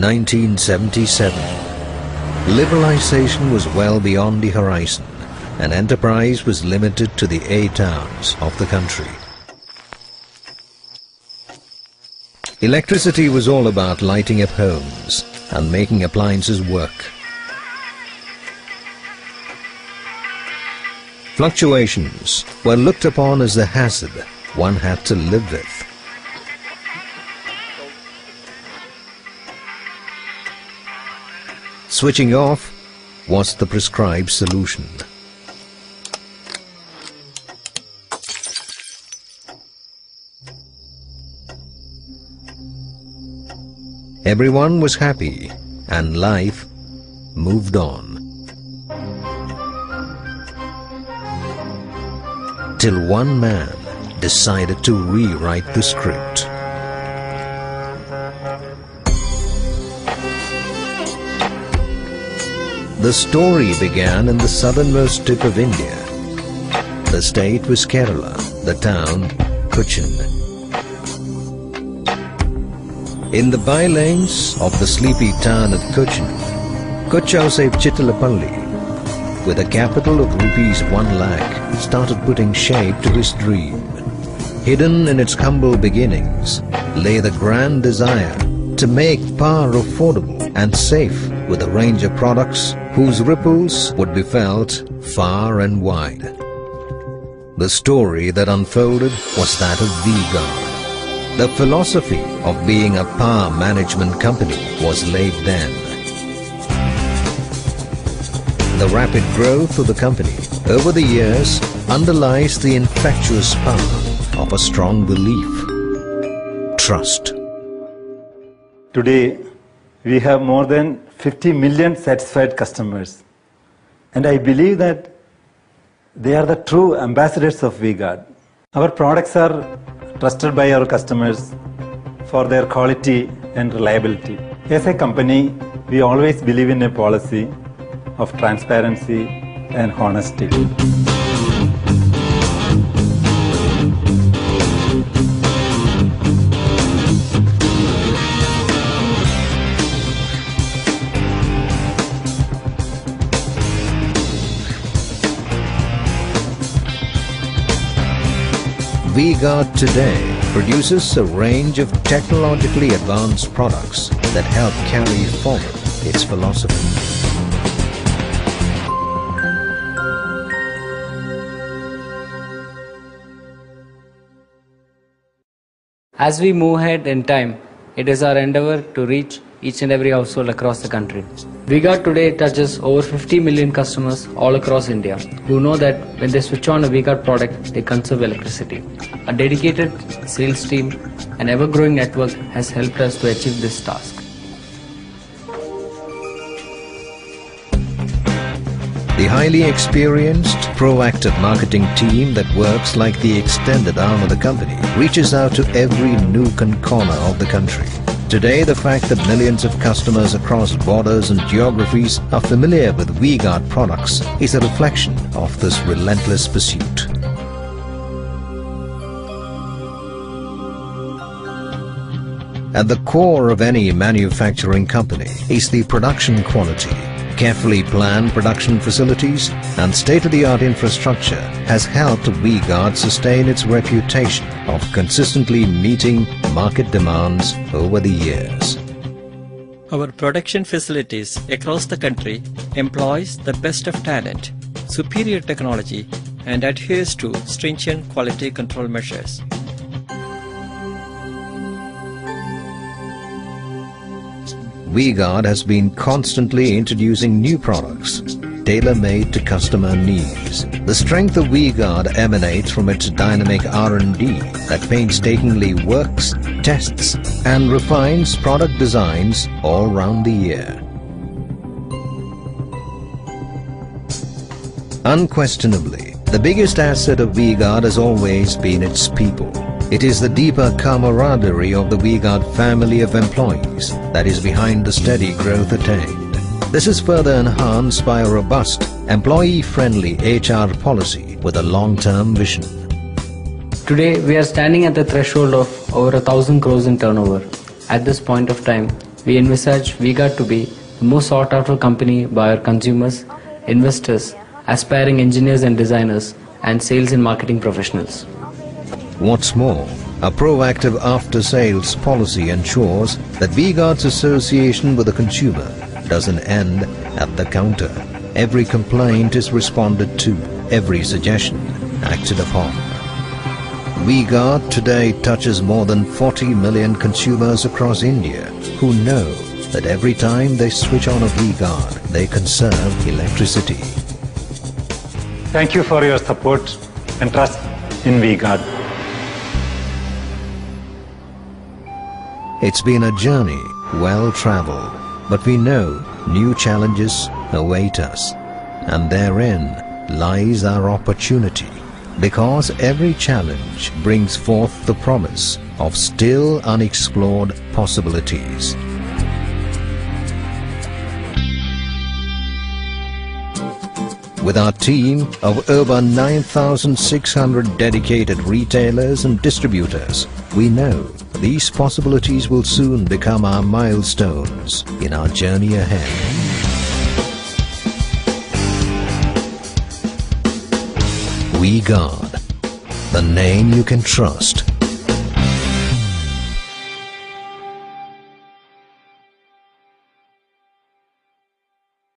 1977. Liberalization was well beyond the horizon and enterprise was limited to the A towns of the country. Electricity was all about lighting up homes and making appliances work. Fluctuations were looked upon as a hazard one had to live with. Switching off was the prescribed solution. Everyone was happy and life moved on. Till one man decided to rewrite the script. The story began in the southernmost tip of India. The state was Kerala, the town Cochin. In the bylanes of the sleepy town of Cochin, Kochouseph Chittilappilly, with a capital of rupees 1 lakh, started putting shape to his dream. Hidden in its humble beginnings lay the grand desire to make power affordable and safe with a range of products whose ripples would be felt far and wide. The story that unfolded was that of V-Guard. The philosophy of being a power management company was laid then. The rapid growth of the company over the years underlies the infectious power of a strong belief, trust. Today, we have more than 50 million satisfied customers. And I believe that they are the true ambassadors of V-Guard. Our products are trusted by our customers for their quality and reliability. As a company, we always believe in a policy of transparency and honesty. V-Guard today produces a range of technologically advanced products that help carry forward its philosophy. As we move ahead in time, it is our endeavor to reach each and every household across the country. V-Guard today touches over 50 million customers all across India who know that when they switch on a V-Guard product, they conserve electricity. A dedicated sales team and ever-growing network has helped us to achieve this task. The highly experienced, proactive marketing team that works like the extended arm of the company reaches out to every nook and corner of the country. Today, the fact that millions of customers across borders and geographies are familiar with V-Guard products is a reflection of this relentless pursuit. At the core of any manufacturing company is the production quality. Carefully planned production facilities and state-of-the-art infrastructure has helped V-Guard sustain its reputation of consistently meeting market demands over the years. Our production facilities across the country employs the best of talent, superior technology and adheres to stringent quality control measures. V-Guard has been constantly introducing new products, tailor-made to customer needs. The strength of V-Guard emanates from its dynamic R&D that painstakingly works, tests and refines product designs all round the year. Unquestionably, the biggest asset of V-Guard has always been its people. It is the deeper camaraderie of the V-Guard family of employees that is behind the steady growth attained. This is further enhanced by a robust, employee-friendly HR policy with a long-term vision. Today, we are standing at the threshold of over a thousand crores in turnover. At this point of time, we envisage VGuard to be the most sought after company by our consumers, investors, aspiring engineers and designers, and sales and marketing professionals. What's more, a proactive after-sales policy ensures that VGuard's association with the consumer doesn't end at the counter. Every complaint is responded to, every suggestion acted upon. VGuard today touches more than 40 million consumers across India who know that every time they switch on a VGuard, they conserve electricity. Thank you for your support and trust in VGuard. It's been a journey well traveled, but we know new challenges await us, and therein lies our opportunity because every challenge brings forth the promise of still unexplored possibilities. With our team of over 9,600 dedicated retailers and distributors, we know these possibilities will soon become our milestones in our journey ahead. V-Guard, the name you can trust